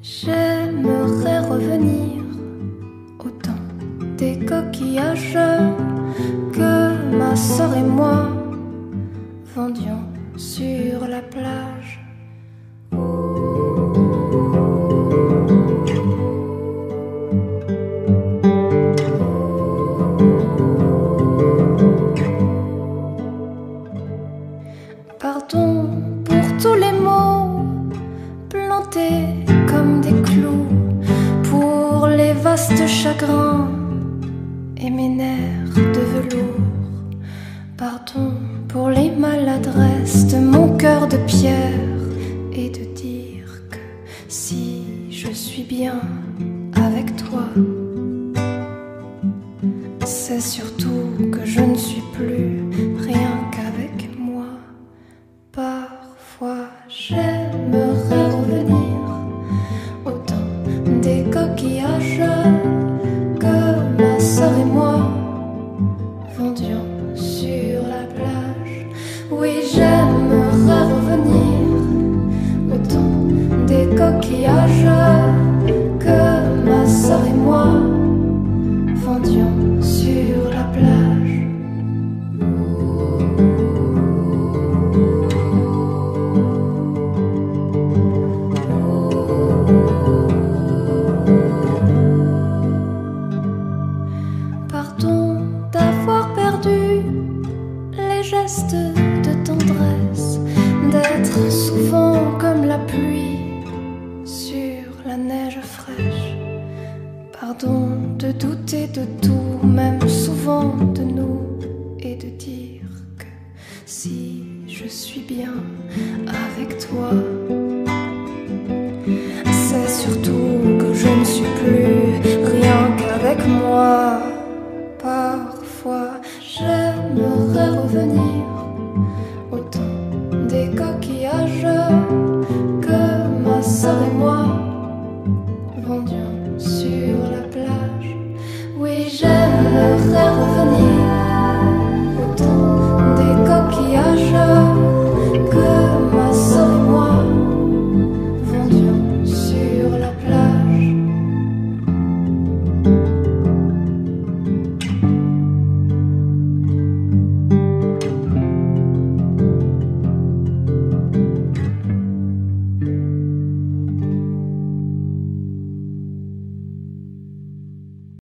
J'aimerais revenir au temps des coquillages que ma sœur et moi vendions sur la plage. Pardon pour tous les mots plantés les vastes chagrins et mes nerfs de velours. Pardon pour les maladresses de mon cœur de pierre et de dire que si je suis bien avec toi, c'est surtout que je ne suis plus rien qu'avec moi. Parfois j'aimerais des coquillages que ma soeur et moi vendions sur la plage. Oui, j'aimerais revenir au temps des coquillages regrettons d'avoir perdu les gestes de tendresse, d'être souvent comme la pluie sur la neige fraîche. Pardon de douter de tout, même souvent de nous, et de dire que si je suis bien avec toi, c'est surtout que je ne suis plus rien qu'avec moi j'aimerais revenir au temps des coquillages.